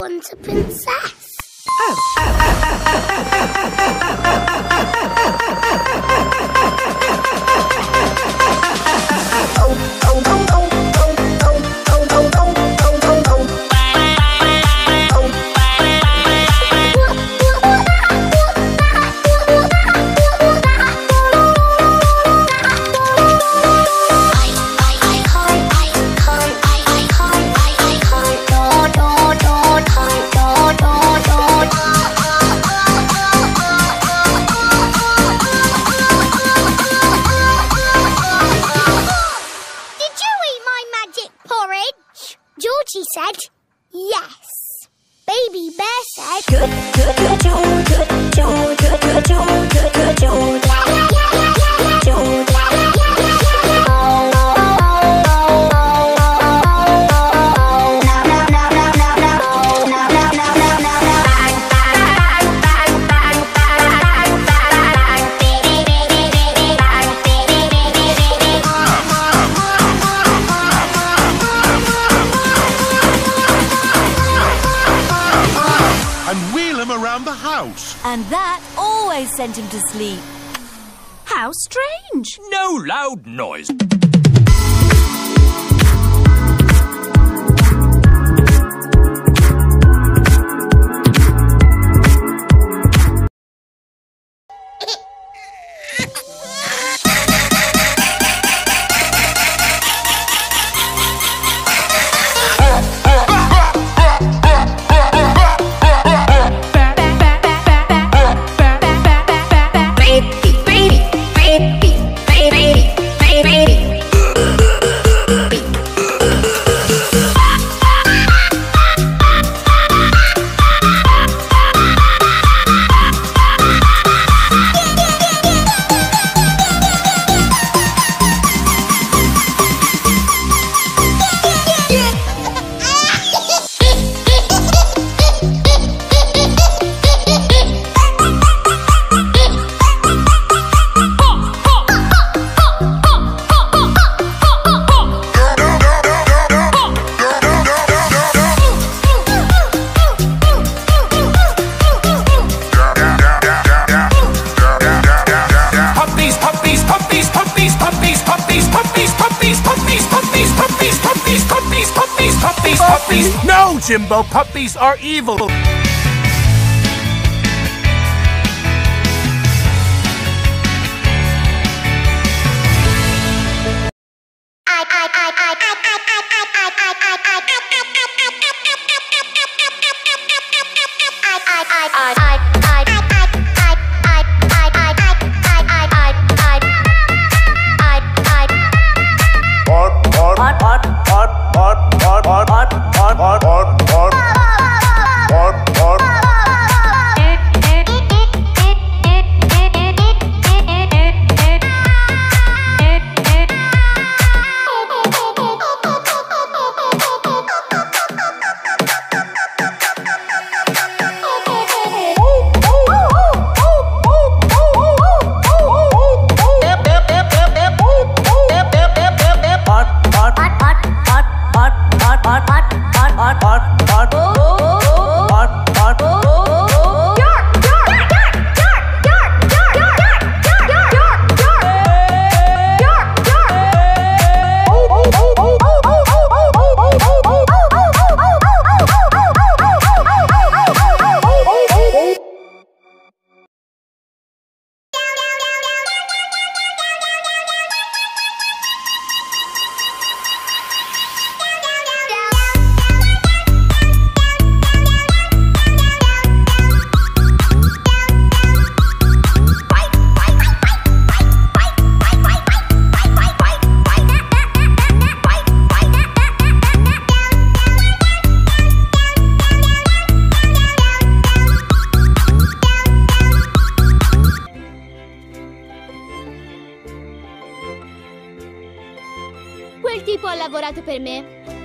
want a princess. Georgie said yes. Baby Bear said good, good, good, George, good, George, good, good, George, good, good, George. House. And that always sent him to sleep. How strange. No loud noise. Puppies. No, Jimbo, puppies are evil. Quel tipo ha lavorato per me.